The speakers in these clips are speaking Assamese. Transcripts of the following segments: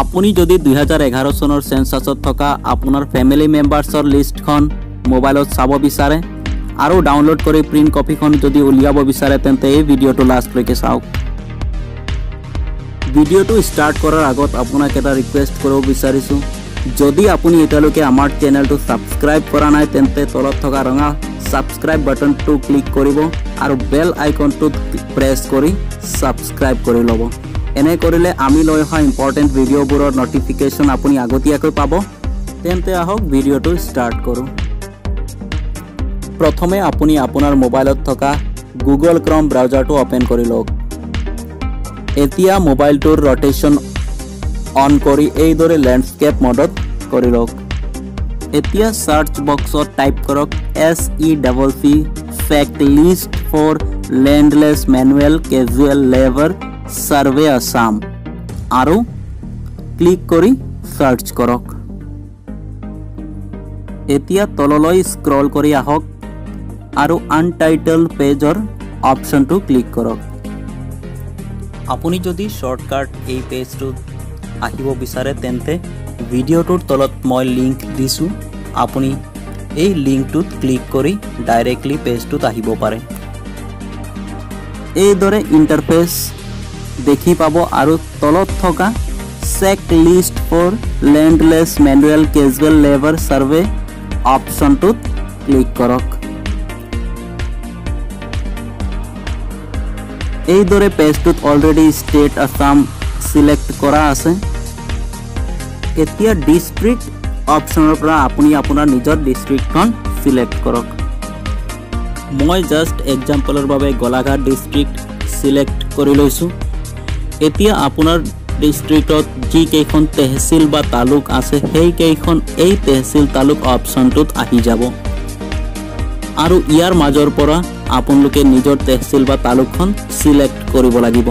আপুনি যদি দুহেজাৰ এঘাৰ চনৰ চেঞ্চাছত থকা আপোনাৰ ফেমিলি মেম্বাৰ্ছৰ লিষ্টখন মোবাইলত চাব বিচাৰে আৰু ডাউনলোড কৰি প্ৰিণ্ট কপিখন যদি উলিয়াব বিচাৰে তেন্তে এই ভিডিঅ'টো লাষ্টলৈকে চাওক। ভিডিঅ'টো ষ্টাৰ্ট কৰাৰ আগত আপোনাক এটা ৰিকুৱেষ্ট কৰিব বিচাৰিছোঁ। যদি আপুনি এতিয়ালৈকে আমাৰ চেনেলটো ছাবস্ক্ৰাইব কৰা নাই তেন্তে তলত থকা ৰঙা ছাবস্ক্ৰাইব বাটনটো ক্লিক কৰিব আৰু বেল আইকনটোত প্ৰেছ কৰি ছাবস্ক্ৰাইব কৰি ল'ব। এনে কৰিলে আমি লৈ অহা ইম্পৰ্টেণ্ট ভিডিঅ'বোৰৰ নটিফিকেশ্যন আপুনি আগতীয়াকৈ পাব তেন্তে আহক ভিডিঅ'টো ষ্টাৰ্ট কৰোঁ প্ৰথমে আপুনি আপোনাৰ মোবাইলত থকা গুগল ক্ৰম ব্ৰাউজাৰটো অ'পেন কৰি লওক এতিয়া মোবাইলটোৰ ৰটেশ্যন অন কৰি এইদৰে লেণ্ডস্কেপ মডত কৰি লওক এতিয়া চাৰ্চ বক্সত টাইপ কৰক S E double C fact list for landless manual casual labour survey Assam আৰু ক্লিক কৰি চাৰ্চ কৰক এতিয়া তললৈ স্ক্ৰল কৰি আহক আৰু আনটাইটেল পেজৰ অপশ্যনটো ক্লিক কৰক আপুনি যদি শ্বৰ্টকাট এই পেজটোত আহিব বিচাৰে তেন্তে ভিডিঅ'টোৰ তলত মই লিংক দিছোঁ আপুনি এই লিংকটোত ক্লিক কৰি ডাইৰেক্টলি পেজটোত আহিব পাৰে এইদৰে ইণ্টাৰফেচ দেখি পাব আৰু তলত থকা check list for landless manual casual labour survey অপশ্যনটোত ক্লিক কৰক। এইদৰে পেজটোত অলৰেডি ষ্টেট আছাম চিলেক্ট কৰা আছে। এতিয়া ডিষ্ট্ৰিক্ট অপশ্যনৰ পৰা আপুনি আপোনাৰ নিজৰ ডিষ্ট্ৰিক্টখন চিলেক্ট কৰক। মই জাষ্ট এক্সাম্পলৰ বাবে গোলাঘাট ডিষ্ট্ৰিক্ট চিলেক্ট কৰি লৈছোঁ। এতিয়া আপোনাৰ ডিষ্ট্ৰিক্টত যিকেইখন তেহচিল বা তালুক আছে সেইকেইখন এই তেহচিল তালুক অপশ্যনটোত আহি যাব। আৰু ইয়াৰ মাজৰ পৰা আপোনালোকে নিজৰ তেহচিল বা তালুকখন চিলেক্ট কৰিব লাগিব।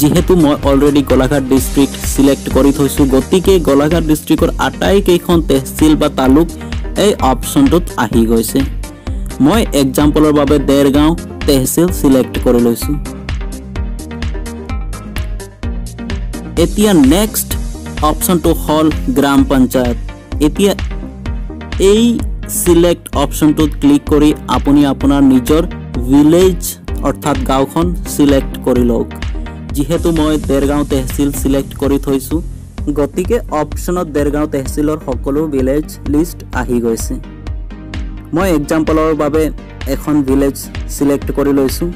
যিহেতু মই অলৰেডি গোলাঘাট ডিষ্ট্ৰিক্ট চিলেক্ট কৰি থৈছোঁ গতিকে গোলাঘাট ডিষ্ট্ৰিক্টৰ আটাইকেইখন তেহচিল বা তালুক এই অপশ্যনটোত আহি গৈছে। মই এক্সাম্পলৰ বাবে দেৰগাঁও তেহচিল চিলেক্ট কৰি লৈছোঁ। এতিয়া নেক্সট অপশ্যনটো হ'ল গ্ৰাম পঞ্চায়ত। এতিয়া এই চিলেক্ট অপশ্যনটোত ক্লিক কৰি আপুনি আপোনাৰ নিজৰ ভিলেজ অৰ্থাৎ গাঁওখন চিলেক্ট কৰি লওক। যিহেতু মই দেৰগাঁও তেহচিল চিলেক্ট কৰি থৈছোঁ গতিকে অপশ্যনত দেৰগাঁও তেহচিলৰ সকলো ভিলেজ লিষ্ট আহি গৈছে। মই এক্সাম্পলৰ বাবে এখন ভিলেজ চিলেক্ট কৰি লৈছোঁ।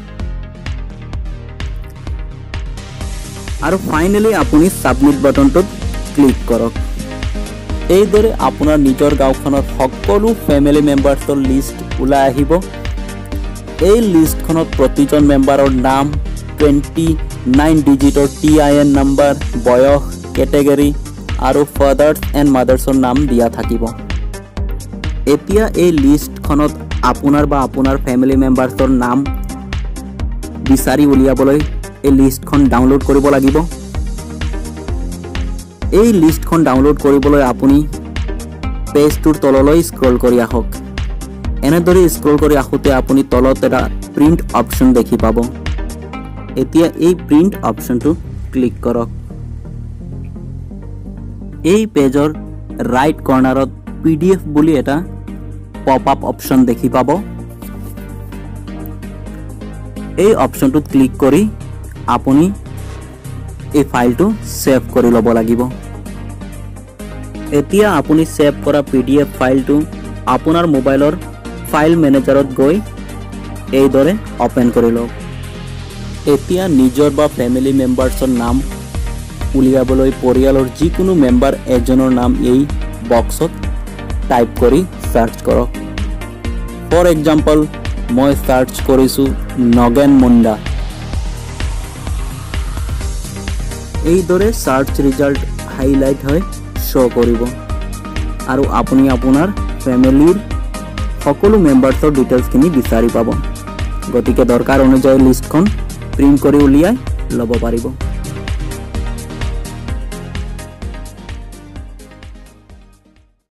আৰু ফাইনেলি আপুনি ছাবমিট বাটনটোত ক্লিক কৰক। এইদৰে আপোনাৰ নিজৰ গাঁওখনৰ সকলো ফেমিলি মেম্বাৰ্ছৰ লিষ্ট ওলাই আহিব। এই লিষ্টখনত প্ৰতিজন মেম্বাৰৰ নাম টুৱেণ্টি নাইন ডিজিটৰ টি আই এন নাম্বাৰ বয়স কেটেগৰী আৰু ফাদাৰ্ছ এণ্ড মাদাৰ্ছৰ নাম দিয়া থাকিব। এতিয়া এই লিষ্টখনত আপোনাৰ বা আপোনাৰ ফেমিলি মেম্বাৰ্ছৰ নাম বিচাৰি উলিয়াবলৈ এই লিষ্টখন ডাউনলোড কৰিব লাগিব। এই লিষ্টখন ডাউনলোড কৰিবলৈ আপুনি পেজটোৰ তললৈ স্ক্ৰল কৰি আহক। এনেদৰে স্ক্ৰল কৰি আহোঁতে আপুনি তলত এটা প্ৰিণ্ট অপশ্যন দেখি পাব। এতিয়া এই প্ৰিণ্ট অপশ্যনটো ক্লিক কৰক। এই পেজৰ ৰাইট কৰ্ণাৰত পি ডি এফ বুলি এটা পপ আপ অপশ্যন দেখি পাব। এই অপশ্যনটোত ক্লিক কৰি আপুনি এই ফাইলটো ছেভ কৰি ল'ব লাগিব। এতিয়া আপুনি ছেভ কৰা পি ডি এফ ফাইলটো আপোনাৰ মোবাইলৰ ফাইল মেনেজাৰত গৈ এইদৰে অ'পেন কৰি লওক। এতিয়া নিজৰ বা ফেমিলি মেম্বাৰ্ছৰ নাম উলিয়াবলৈ পৰিয়ালৰ যিকোনো মেম্বাৰ এজনৰ নাম এই বক্সত টাইপ কৰি চাৰ্চ কৰক। ফৰ এক্সাম্পল মই চাৰ্চ কৰিছোঁ নগেন মুণ্ডা। এইদৰে চাৰ্চ ৰিজাল্ট হাইলাইট হৈ শ্ব' কৰিব। আৰু আপুনি আপোনাৰ ফেমিলিৰ সকলো মেম্বাৰ্ছৰ ডিটেইলছখিনি বিচাৰি পাব। গতিকে দৰকাৰ অনুযায়ী লিষ্টখন প্ৰিণ্ট কৰি উলিয়াই ল'ব পাৰিব।